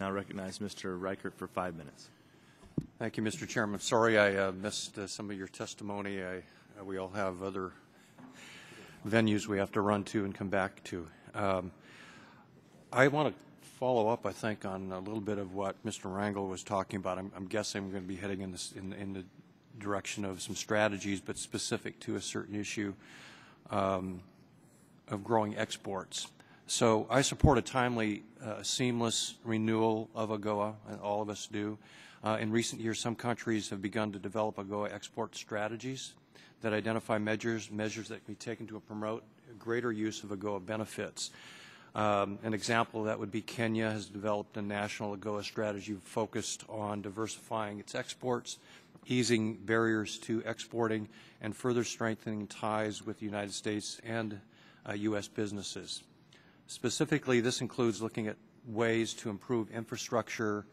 Now recognize Mr. Reichert for five minutes. Thank you, Mr. Chairman. Sorry I uh, missed uh, some of your testimony. I, uh, we all have other venues we have to run to and come back to. Um, I want to follow up, I think, on a little bit of what Mr. Rangel was talking about. I'm, I'm guessing we're going to be heading in, this, in, in the direction of some strategies, but specific to a certain issue um, of growing exports. So I support a timely, uh, seamless renewal of AGOA, and all of us do. Uh, in recent years, some countries have begun to develop AGOA export strategies that identify measures, measures that can be taken to promote greater use of AGOA benefits. Um, an example of that would be Kenya has developed a national AGOA strategy focused on diversifying its exports, easing barriers to exporting, and further strengthening ties with the United States and uh, U.S. businesses. Specifically, this includes looking at ways to improve infrastructure,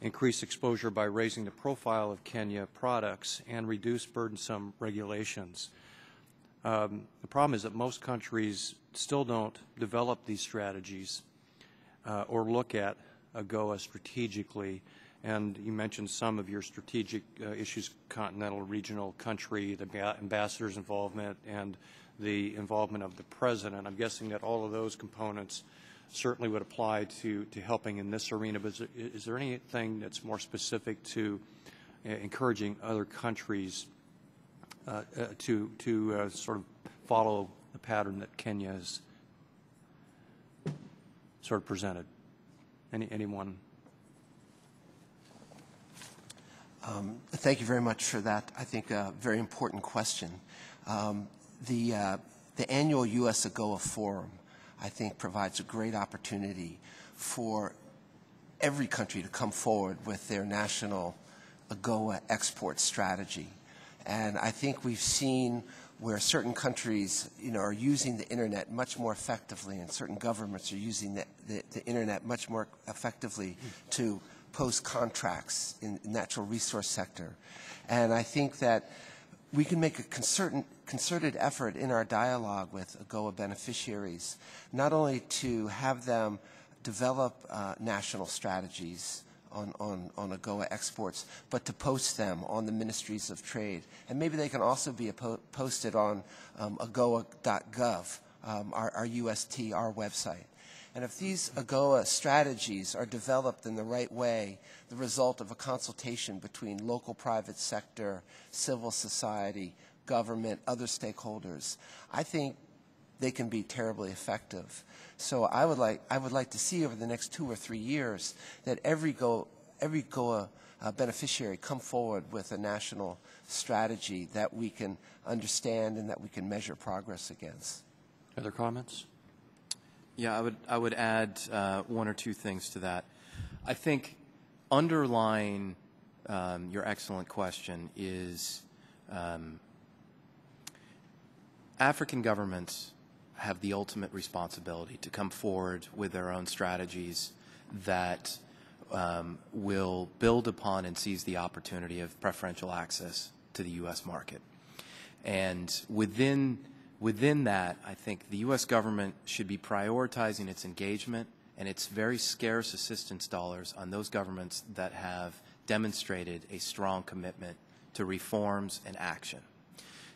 increase exposure by raising the profile of Kenya products, and reduce burdensome regulations. Um, the problem is that most countries still don't develop these strategies uh, or look at AGOA strategically. And you mentioned some of your strategic uh, issues, continental, regional, country, the ambassador's involvement, and the involvement of the president. I'm guessing that all of those components certainly would apply to, to helping in this arena. But is there, anything that's more specific to uh, encouraging other countries uh, uh, to, to uh, sort of follow the pattern that Kenya has sort of presented? Any, anyone? Um, thank you very much for that. I think a very important question. Um, the, uh, the annual U.S. AGOA Forum, I think, provides a great opportunity for every country to come forward with their national AGOA export strategy. And I think we've seen where certain countries, you know, are using the internet much more effectively, and certain governments are using the, the, the internet much more effectively to post contracts in the natural resource sector. And I think that we can make a concerted, concerted effort in our dialogue with AGOA beneficiaries, not only to have them develop uh, national strategies on, on, on AGOA exports, but to post them on the ministries of trade. And maybe they can also be posted on um, agoa.gov, um, our, our UST, our website. And if these AGOA strategies are developed in the right way, the result of a consultation between local private sector, civil society, government, other stakeholders, I think they can be terribly effective. So I would like, I would like to see over the next two or three years that every, Go, every GOA uh, beneficiary come forward with a national strategy that we can understand and that we can measure progress against. Other comments? Yeah, I would, I would add uh, one or two things to that. I think underlying um, your excellent question is um, African governments have the ultimate responsibility to come forward with their own strategies that um, will build upon and seize the opportunity of preferential access to the U.S. market. And within Within that, I think the U.S. government should be prioritizing its engagement and its very scarce assistance dollars on those governments that have demonstrated a strong commitment to reforms and action.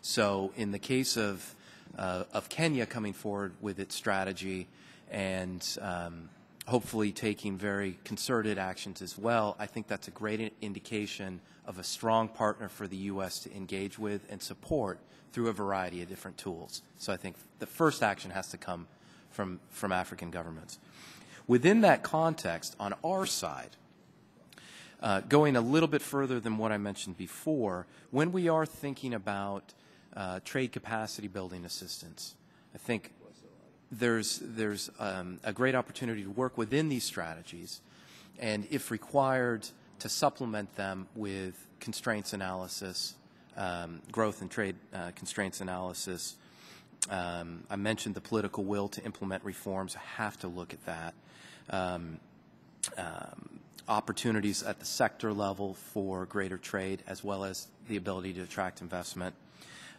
So in the case of, uh, of Kenya coming forward with its strategy and um, hopefully taking very concerted actions as well, I think that's a great indication of a strong partner for the U.S. to engage with and support through a variety of different tools. So I think the first action has to come from, from African governments. Within that context, on our side, uh, going a little bit further than what I mentioned before, when we are thinking about uh, trade capacity building assistance, I think there's, there's um, a great opportunity to work within these strategies and, if required, to supplement them with constraints analysis um, growth and trade uh, constraints analysis. Um, I mentioned the political will to implement reforms. I have to look at that. Um, um, opportunities at the sector level for greater trade, as well as the ability to attract investment.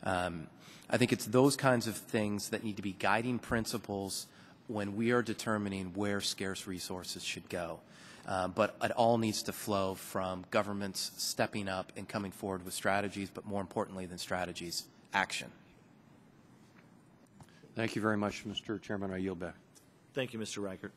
Um, I think it's those kinds of things that need to be guiding principles when we are determining where scarce resources should go. Uh, but it all needs to flow from governments stepping up and coming forward with strategies, but more importantly than strategies, action. Thank you very much, Mr. Chairman. I yield back. Thank you, Mr. Reichert.